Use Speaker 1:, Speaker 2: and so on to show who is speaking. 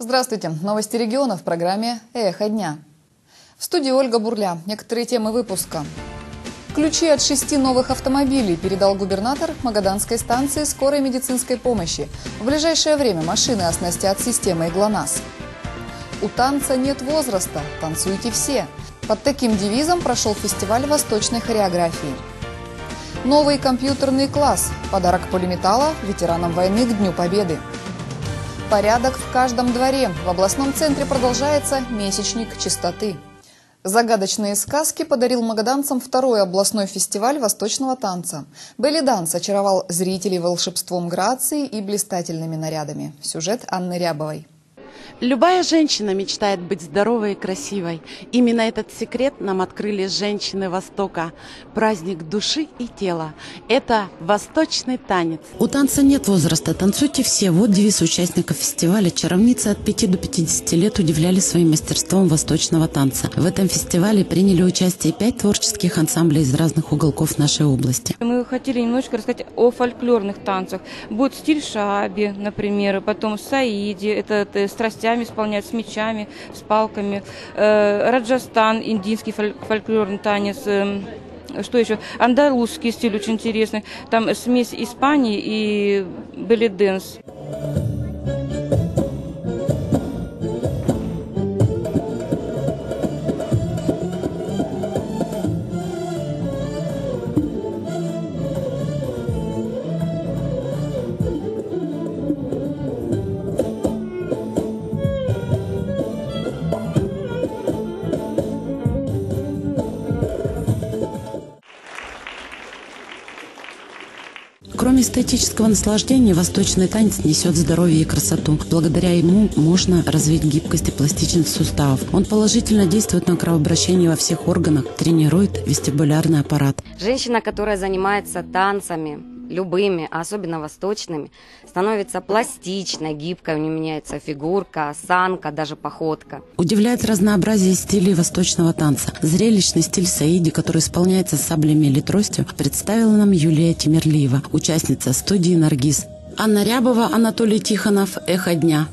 Speaker 1: Здравствуйте. Новости региона в программе «Эхо дня». В студии Ольга Бурля. Некоторые темы выпуска. Ключи от шести новых автомобилей передал губернатор Магаданской станции скорой медицинской помощи. В ближайшее время машины оснастят системой ГЛОНАСС. У танца нет возраста, танцуйте все. Под таким девизом прошел фестиваль восточной хореографии. Новый компьютерный класс. Подарок полиметалла ветеранам войны к Дню Победы. Порядок в каждом дворе. В областном центре продолжается месячник чистоты. Загадочные сказки подарил магаданцам второй областной фестиваль восточного танца. Белли Данс очаровал зрителей волшебством грации и блистательными нарядами. Сюжет Анны Рябовой.
Speaker 2: Любая женщина мечтает быть здоровой и красивой. Именно этот секрет нам открыли женщины Востока. Праздник души и тела. Это восточный танец.
Speaker 3: У танца нет возраста, танцуйте все. Вот девиз участников фестиваля. Чаровницы от 5 до 50 лет удивляли своим мастерством восточного танца. В этом фестивале приняли участие пять творческих ансамблей из разных уголков нашей области.
Speaker 4: Мы хотели немножечко рассказать о фольклорных танцах. Будет стиль шаби, например, потом саиди, это, это страстя гостями исполняют, с мечами, с палками. Э, Раджастан, индийский фольклорный танец. Э, что еще? Андалузский стиль очень интересный. Там смесь Испании и белли
Speaker 3: Кроме эстетического наслаждения, восточный танец несет здоровье и красоту. Благодаря ему можно развить гибкость и пластичность суставов. Он положительно действует на кровообращение во всех органах, тренирует вестибулярный аппарат.
Speaker 5: Женщина, которая занимается танцами, любыми, а особенно восточными, становится пластичной, гибкой, у нее меняется фигурка, осанка, даже походка.
Speaker 3: Удивляет разнообразие стилей восточного танца. Зрелищный стиль саиди, который исполняется саблями или тростью, представила нам Юлия Тимирлиева, участница студии «Наргиз». Анна Рябова, Анатолий Тихонов, «Эхо дня».